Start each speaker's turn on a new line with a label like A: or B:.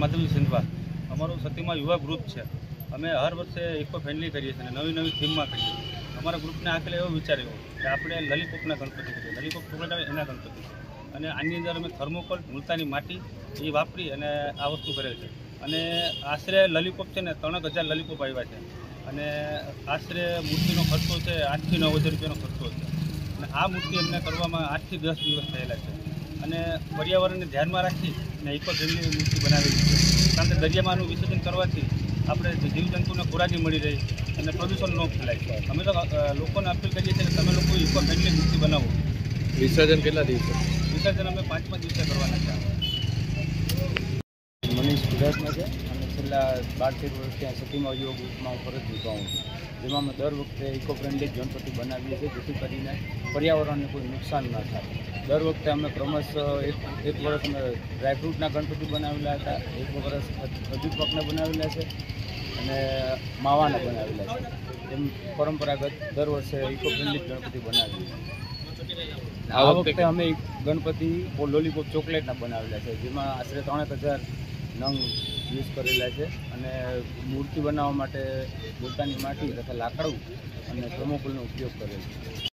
A: માધવી સિંધવા. અમારું સતીમાં યુવા ગ્રુપ છે. અમે હર વર્ષે ઇકો ફ્રેન્ડલી કરીએ છીએ નવી નવી થીમમાં કરીએ છીએ. અમારા ગ્રુપને આખલે એવો વિચાર્યો કે આપણે લલીપોપના ગણપતિ કરીએ. લલીપોપ ચોકલેટ આવે એના ગણપતિ. અને આની અંદર અમે થર્મોકોલ મુલતાની માટી એ વાપરી અને આ વસ્તુ કરે છે. અને આશરે લલીપોપ છે ને ત્રણ હજાર લલીપોપ આવ્યા છે. અને આશરે મૂર્તિનો ખર્ચો છે આઠથી નવ હજાર રૂપિયાનો ખર્ચો છે. અને આ મૂર્તિ અમને કરવામાં આઠથી દસ દિવસ થયેલા છે. અને પર્યાવરણને ધ્યાનમાં રાખી અને ઇકો ફ્રેન્ડલી મૂર્તિ બનાવેલી છે. કારણ કે દરિયામાંનું વિસર્જન કરવાથી આપણે જીવજંતુને ખોરાકી મળી રહી અને પ્રદૂષણ ન ફેલાય. અમે તો લોકોને અપીલ કરીએ છીએ કે તમે લોકો ઇકો ફ્રેન્ડલી મૂર્તિ બનાવો.
B: વિસર્જન કેટલા દિવસે?
A: વિસર્જન અમે પાંચ પાંચ દિવસે કરવાના છે.
C: મનીષ ગુજરાતમાં છે અને છેલ્લા બાર તેર વર્ષ ત્યાં સતીમાં યોગ હું ફરજ નિભાવું છું. જેમાં અમે દર વખતે ઇકો ફ્રેન્ડલી ગણપતિ બનાવીએ છીએ જેથી કરીને પર્યાવરણને કોઈ નુકસાન ન થાય. દર વખતે અમે ક્રમશ એક એક વર્ષ અમે ડ્રાયફ્રૂટના ગણપતિ બનાવેલા હતા. એક વર્ષ અજુપાકના બનાવેલા છે અને માવાના બનાવેલા છે. એમ પરંપરાગત દર વર્ષે ઇકો ફ્રેન્ડલી ગણપતિ બનાવીએ
B: આ વખતે
C: અમે ગણપતિ લોલીપોપ ચોકલેટના બનાવેલા છે જેમાં આશરે ત્રણેક હજાર નંગ યુઝ કરેલા છે અને મૂર્તિ બનાવવા માટે પોતાની માટી તથા લાકડું અને થર્મોકોલનો ઉપયોગ કરેલ છે.